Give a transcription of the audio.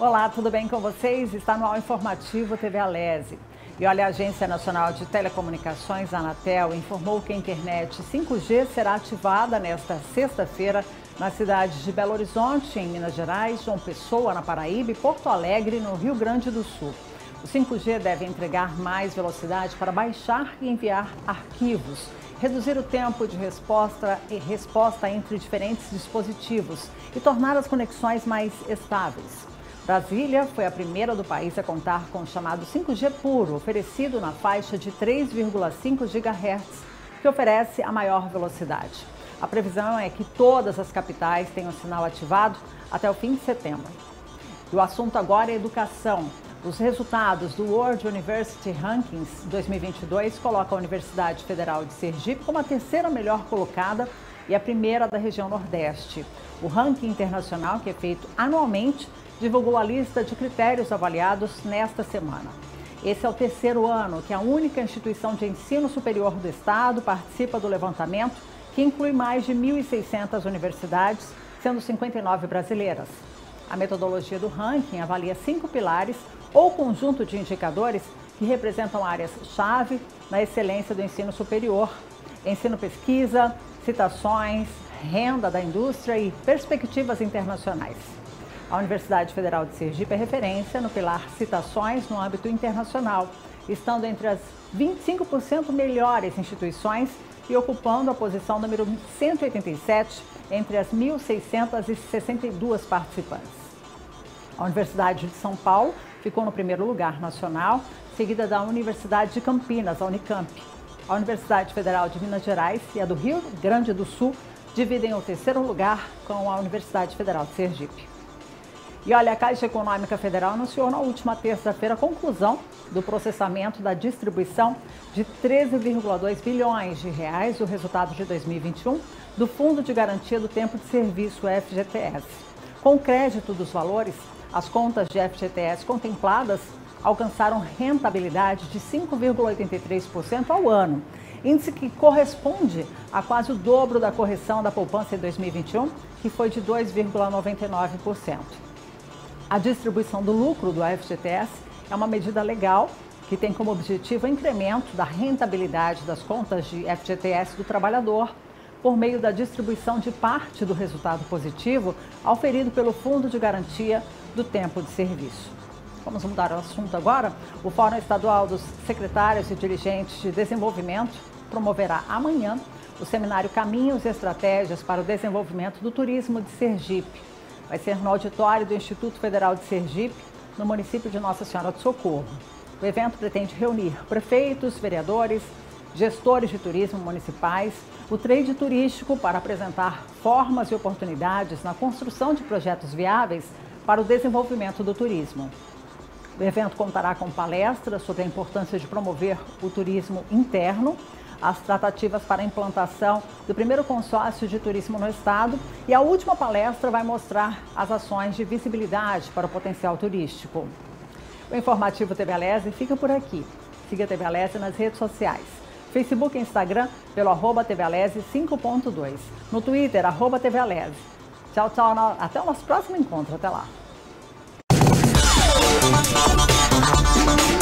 Olá, tudo bem com vocês? Está no Ao Informativo TV Alese. E olha, a Agência Nacional de Telecomunicações, Anatel, informou que a internet 5G será ativada nesta sexta-feira nas cidades de Belo Horizonte, em Minas Gerais, João Pessoa, na Paraíba e Porto Alegre, no Rio Grande do Sul. O 5G deve entregar mais velocidade para baixar e enviar arquivos, reduzir o tempo de resposta e resposta entre diferentes dispositivos e tornar as conexões mais estáveis. Brasília foi a primeira do país a contar com o chamado 5G puro, oferecido na faixa de 3,5 GHz, que oferece a maior velocidade. A previsão é que todas as capitais tenham sinal ativado até o fim de setembro. E o assunto agora é educação. Os resultados do World University Rankings 2022 colocam a Universidade Federal de Sergipe como a terceira melhor colocada e a primeira da região Nordeste. O ranking internacional, que é feito anualmente, divulgou a lista de critérios avaliados nesta semana. Esse é o terceiro ano que a única instituição de ensino superior do Estado participa do levantamento, que inclui mais de 1.600 universidades, sendo 59 brasileiras. A metodologia do ranking avalia cinco pilares ou conjunto de indicadores que representam áreas-chave na excelência do ensino superior, ensino-pesquisa, citações, renda da indústria e perspectivas internacionais. A Universidade Federal de Sergipe é referência no pilar Citações no âmbito internacional, estando entre as 25% melhores instituições e ocupando a posição número 187 entre as 1.662 participantes. A Universidade de São Paulo ficou no primeiro lugar nacional, seguida da Universidade de Campinas, a Unicamp. A Universidade Federal de Minas Gerais e a do Rio Grande do Sul dividem o terceiro lugar com a Universidade Federal de Sergipe. E olha, a Caixa Econômica Federal anunciou na última terça-feira a conclusão do processamento da distribuição de 13,2 bilhões de reais do resultado de 2021 do Fundo de Garantia do Tempo de Serviço, FGTS. Com o crédito dos valores, as contas de FGTS contempladas alcançaram rentabilidade de 5,83% ao ano, índice que corresponde a quase o dobro da correção da poupança em 2021, que foi de 2,99%. A distribuição do lucro do FGTS é uma medida legal que tem como objetivo o incremento da rentabilidade das contas de FGTS do trabalhador por meio da distribuição de parte do resultado positivo auferido pelo Fundo de Garantia do Tempo de Serviço. Vamos mudar o assunto agora? O Fórum Estadual dos Secretários e Dirigentes de Desenvolvimento promoverá amanhã o seminário Caminhos e Estratégias para o Desenvolvimento do Turismo de Sergipe vai ser no auditório do Instituto Federal de Sergipe, no município de Nossa Senhora do Socorro. O evento pretende reunir prefeitos, vereadores, gestores de turismo municipais, o trade turístico para apresentar formas e oportunidades na construção de projetos viáveis para o desenvolvimento do turismo. O evento contará com palestras sobre a importância de promover o turismo interno as tratativas para a implantação do primeiro consórcio de turismo no estado e a última palestra vai mostrar as ações de visibilidade para o potencial turístico. O informativo TV Alese fica por aqui. Siga a TV Alese nas redes sociais. Facebook e Instagram pelo arroba TV Alese 5.2. No Twitter, arroba TV Alese. Tchau, tchau. Até o nosso próximo encontro. Até lá. なななななな!